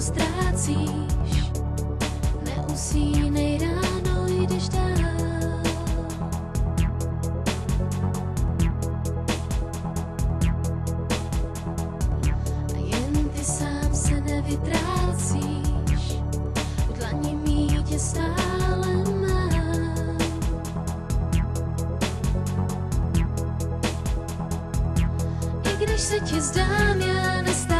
ztrácíš, neusínej ráno, jdeš dál. A jen ty sám se nevytrácíš, v dlani mít tě stále mám. I když se ti zdám, já nestála,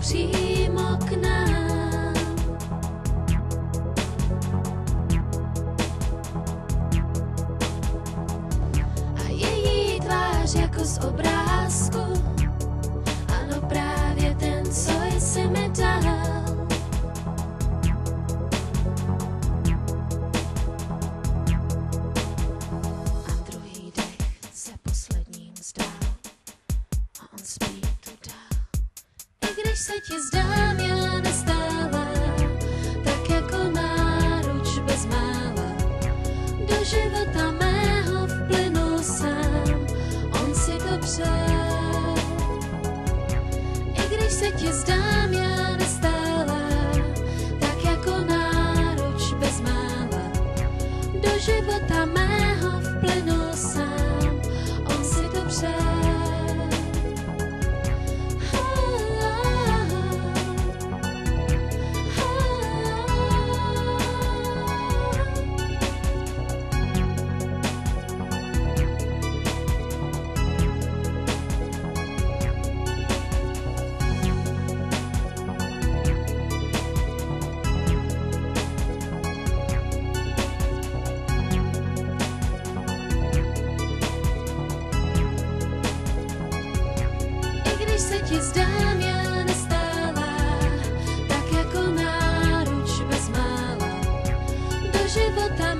přímo k nám. A její tvář jako z obrázku, když se ti zdám, já nestála, tak jako náruč bez mála. Do života mého vplynul sám, on si to přál. I když se ti zdám, já nestála, tak jako náruč bez mála. Do života mého ti zdám, já nestála, tak jako náruč bez mála. Do života